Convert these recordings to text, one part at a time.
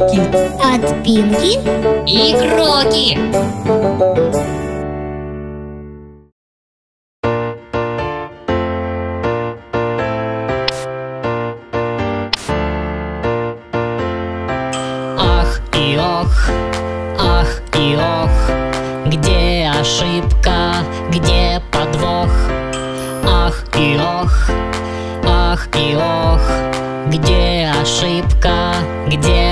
кроки. От Пинки и Кроки. Ах и ох, ах и ох, где ошибка, где подвох? Ах и ох, ах и ох, где ошибка, где?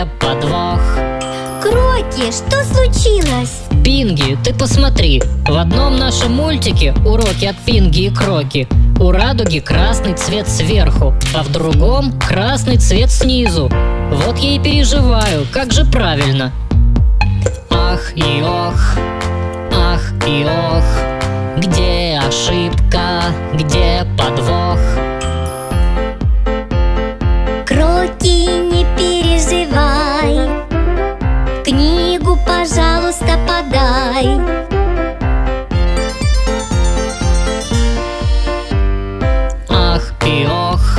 Кроки, что случилось? Пинги, ты посмотри, в одном нашем мультике уроки от Пинги и Кроки у радуги красный цвет сверху, а в другом красный цвет снизу. Вот я и переживаю, как же правильно. Ах и ох, ах и ох, где ошибка, где подвох? Пожалуйста, подай Ах и ох,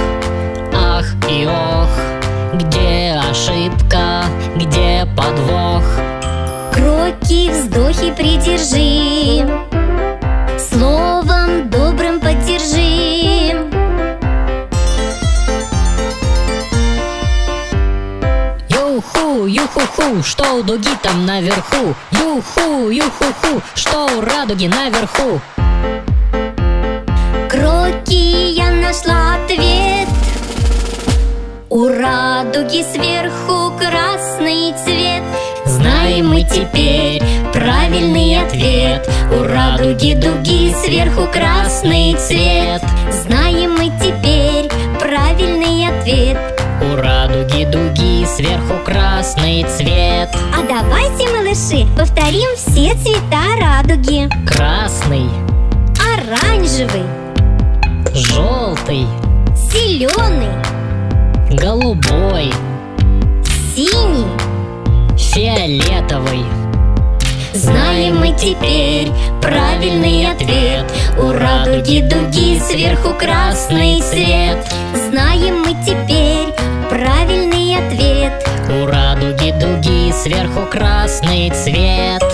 ах и ох, где ошибка, где подвох? Кроки, вздохи придержи Юху, юху-ху, что у дуги там наверху? Юху, юху-ху, что у радуги наверху? Кроки, я нашла ответ. У радуги сверху красный цвет. Знаем мы теперь правильный ответ. У радуги дуги сверху красный цвет. Знаем мы теперь правильный ответ. У радуги дуги сверху красный цвет. А давайте, малыши, повторим все цвета радуги. Красный, Оранжевый, желтый, зеленый, голубой, синий. фиолетовый. Знаем мы теперь правильный ответ. У радуги дуги сверху красный цвет. Знаем мы теперь сверху красный цвет